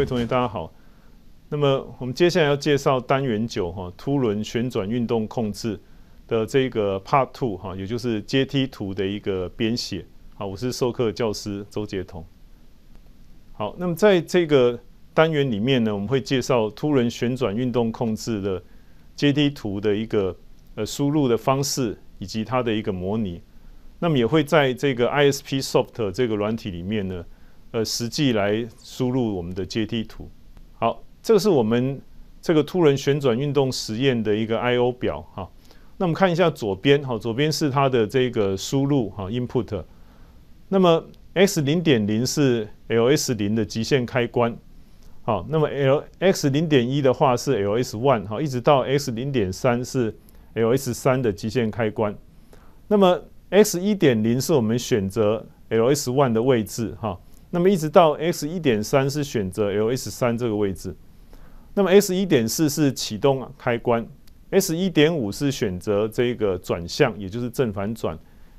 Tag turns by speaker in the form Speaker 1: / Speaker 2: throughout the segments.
Speaker 1: 各位同学大家好。那么我们接下来要介绍单元九哈凸轮旋转运动控制的这个 Part Two 哈，也就是阶梯图的一个编写。好，我是授课教师周杰彤。好，那么在这个单元里面呢，我们会介绍凸轮旋转运动控制的阶梯图的一个呃输入的方式以及它的一个模拟。那么也会在这个 ISP Soft 这个软体里面呢。呃，实际来输入我们的阶梯图。好，这个是我们这个突然旋转运动实验的一个 I/O 表哈。那我们看一下左边哈，左边是它的这个输入哈 input。那么 x 零点零是 ls 零的极限开关。好，那么 l x 零点一的话是 ls one 哈，一直到 x 零点三是 ls 三的极限开关。那么 x 一点零是我们选择 ls one 的位置哈。那么一直到 x 一点三是选择 ls 三这个位置，那么 s 一点四是启动开关，s 一点五是选择这个转向，也就是正反转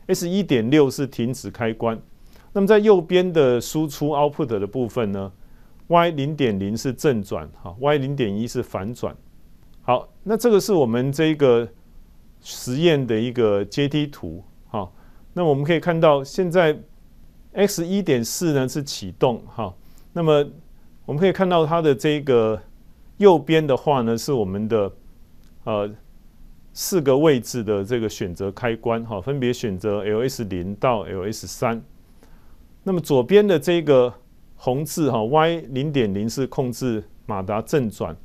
Speaker 1: ，s 一点六是停止开关。那么在右边的输出 output 的部分呢，y 零点零是正转，哈，y 零点一是反转。好，那这个是我们这个实验的一个阶梯图，哈。那我们可以看到现在。X 一点四呢是启动哈，那么我们可以看到它的这个右边的话呢是我们的呃四个位置的这个选择开关哈，分别选择 ls 零到 ls 三。那么左边的这个红字哈 y 零点零是控制马达正转，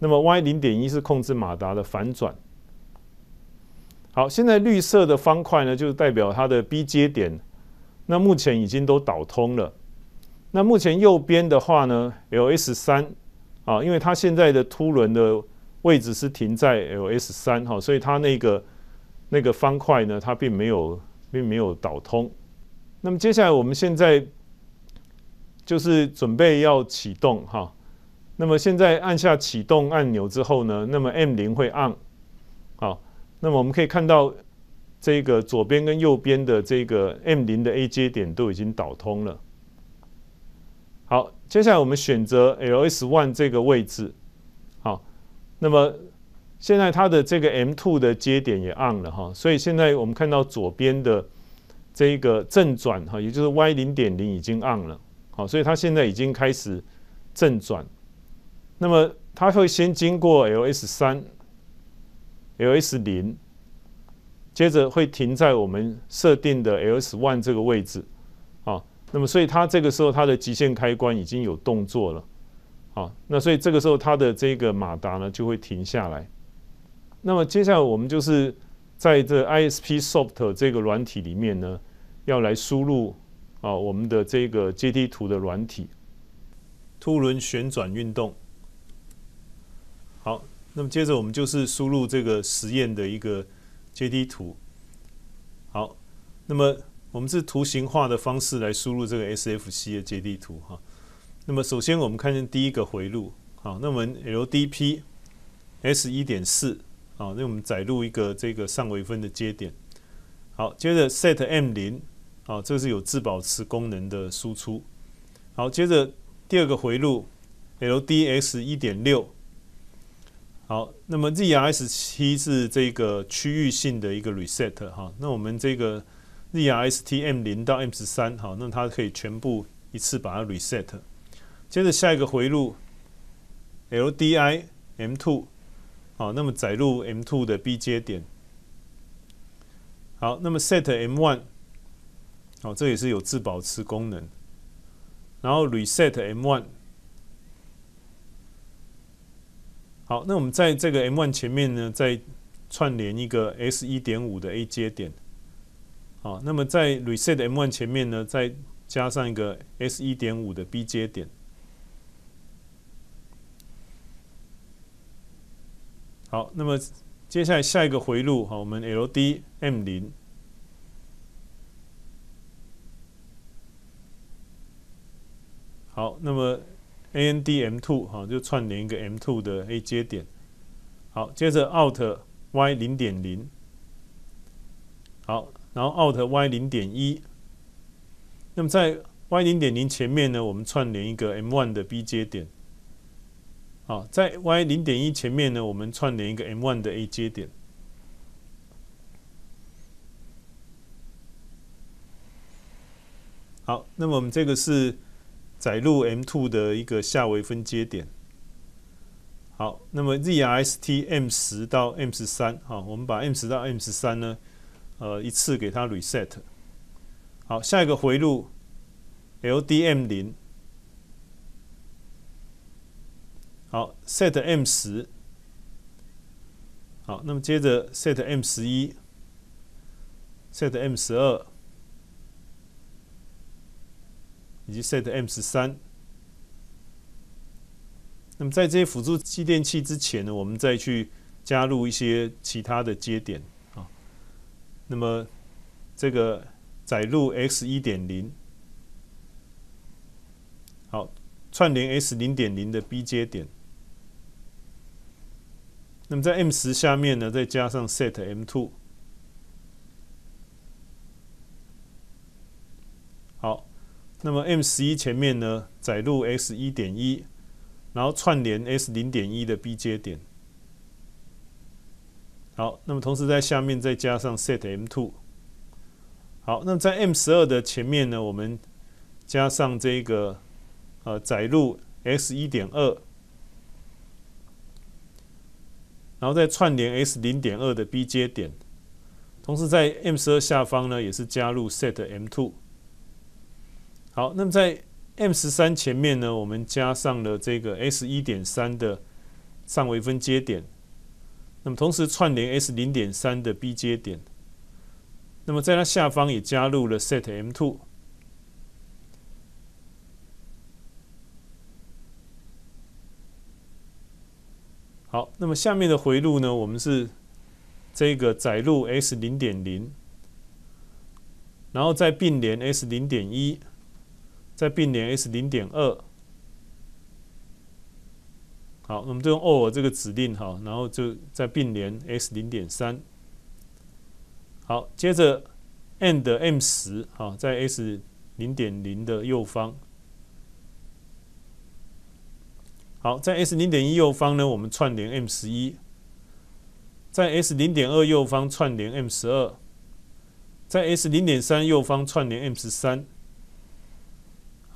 Speaker 1: 那么 y 零点一是控制马达的反转。好，现在绿色的方块呢就是代表它的 B 接点。那目前已经都导通了。那目前右边的话呢，LS 三啊，因为它现在的凸轮的位置是停在 LS 三哈，所以它那个那个方块呢，它并没有并没有导通。那么接下来我们现在就是准备要启动哈。那么现在按下启动按钮之后呢，那么 M 零会 on 好，那么我们可以看到。这个左边跟右边的这个 M 零的 A 接点都已经导通了。好，接下来我们选择 LS one 这个位置。好，那么现在它的这个 M two 的接点也 on 了哈，所以现在我们看到左边的这个正转哈，也就是 Y 零点零已经 on 了。好，所以它现在已经开始正转。那么它会先经过 LS 三、LS 零。接着会停在我们设定的 LS one 这个位置，啊，那么所以它这个时候它的极限开关已经有动作了，啊，那所以这个时候它的这个马达呢就会停下来。那么接下来我们就是在这 ISP Soft 这个软体里面呢，要来输入啊我们的这个阶梯图的软体，凸轮旋转运动。好，那么接着我们就是输入这个实验的一个。阶梯图，好，那么我们是图形化的方式来输入这个 SFC 的阶梯图哈。那么首先我们看见第一个回路，好，那我们 LDP S 一点四，好，那我们载入一个这个上微分的接点，好，接着 Set M 零，好，这是有自保持功能的输出，好，接着第二个回路 LDS 一点六。好，那么 ZRS 七是这个区域性的一个 reset 哈，那我们这个 ZRS T M 零到 M 十三，好，那它可以全部一次把它 reset。接着下一个回路 LDI M two，好，那么载入 M two 的 B 接点。好，那么 set M one，好，这也是有自保持功能。然后 reset M one。好，那我们在这个 M one 前面呢，再串联一个 S 一点五的 A 接点。好，那么在 Reset M one 前面呢，再加上一个 S 一点五的 B 接点。好，那么接下来下一个回路，好，我们 LD M 零。好，那么。A N D M two 哈，就串联一个 M two 的 A 接点。好，接着 Out Y 零点零。好，然后 Out Y 零点一。那么在 Y 零点零前面呢，我们串联一个 M one 的 B 接点。好，在 Y 零点一前面呢，我们串联一个 M one 的 A 接点。好，那么我们这个是载入 M two 的一个下微分接点。好，那么 ZRST M 十到 M 十三，好，我们把 M 十到 M 十三呢，呃，一次给它 reset。好，下一个回路 LDM 零，好，set M 十，好，那么接着 set M 十一，set M 十二。以及 set M 十三，那么在这些辅助继电器之前呢，我们再去加入一些其他的接点啊。那么这个载入 X 一点零，好，串联 S 零点零的 B 接点。那么在 M 十下面呢，再加上 set M two，好。那么 M 十一前面呢，载入 S 一点一，然后串联 S 零点一的 B 接点。好，那么同时在下面再加上 Set M two。好，那么在 M 十二的前面呢，我们加上这个呃载入 S 一点二，然后再串联 S 零点二的 B 接点。同时在 M 十二下方呢，也是加入 Set M two。好，那么在 M 十三前面呢，我们加上了这个 S 一点三的上微分接点，那么同时串联 S 零点三的 B 接点，那么在它下方也加入了 Set M two。好，那么下面的回路呢，我们是这个载入 S 零点零，然后再并联 S 零点一。再并联 S 零点二，好，那么就用 OR 这个指令哈，然后就再并联 S 零点三，好，接着 AND M 十，哈，在 S 零点零的右方，好，在 S 零点一右方呢，我们串联 M 十一，在 S 零点二右方串联 M 十二，在 S 零点三右方串联 M 十三。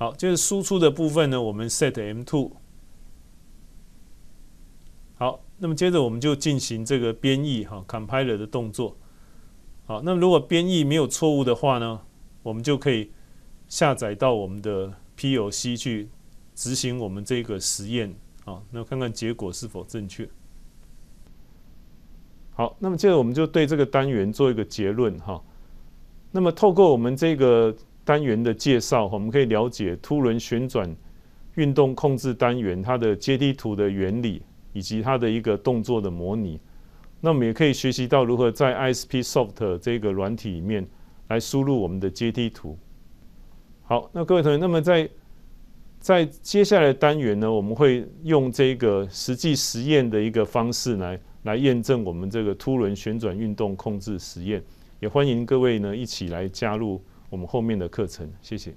Speaker 1: 好，就是输出的部分呢，我们 set M two。好，那么接着我们就进行这个编译哈，compiler 的动作。好，那么如果编译没有错误的话呢，我们就可以下载到我们的 POC 去执行我们这个实验啊，那看看结果是否正确。好，那么接着我们就对这个单元做一个结论哈。那么透过我们这个。单元的介绍，我们可以了解凸轮旋转运动控制单元它的阶梯图的原理，以及它的一个动作的模拟。那我们也可以学习到如何在 ISP Soft 这个软体里面来输入我们的阶梯图。好，那各位同学，那么在在接下来单元呢，我们会用这个实际实验的一个方式来来验证我们这个凸轮旋转运动控制实验。也欢迎各位呢一起来加入。我们后面的课程，谢谢。